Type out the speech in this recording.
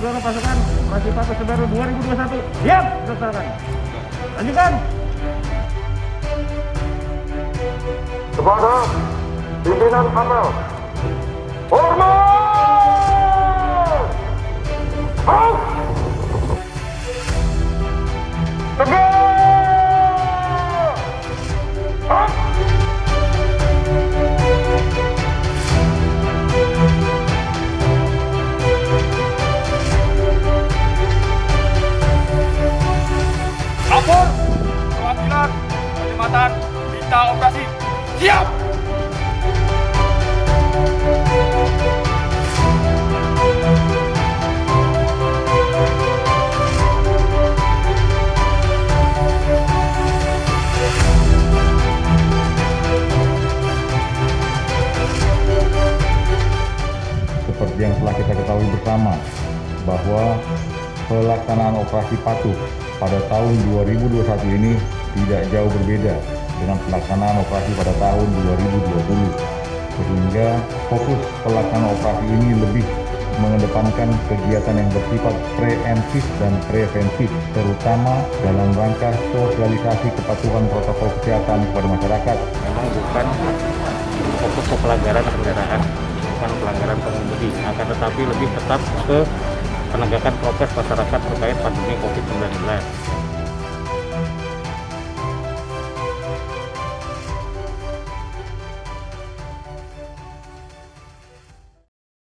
Gubernur Pasukan Operasi Patuh Semeru 2021. Siap, laksanakan. Lanjutkan. kepada pimpinan apel. Hormat! Aus! Tegak! Lapor perwakilan Kecamatan Minta Operasi Siap! seperti yang telah kita ketahui bersama bahwa pelaksanaan operasi patuh pada tahun 2021 ini tidak jauh berbeda dengan pelaksanaan operasi pada tahun 2020 sehingga fokus pelaksanaan operasi ini lebih mengedepankan kegiatan yang bersifat preemptif dan preventif terutama dalam rangka sosialisasi kepatuhan protokol kesehatan kepada masyarakat. Memang bukan fokus ke pelanggaran kendaraan, bukan pelanggaran pengemudi, akan tetapi lebih tetap ke penegakan prokes masyarakat terkait pandemi COVID-19.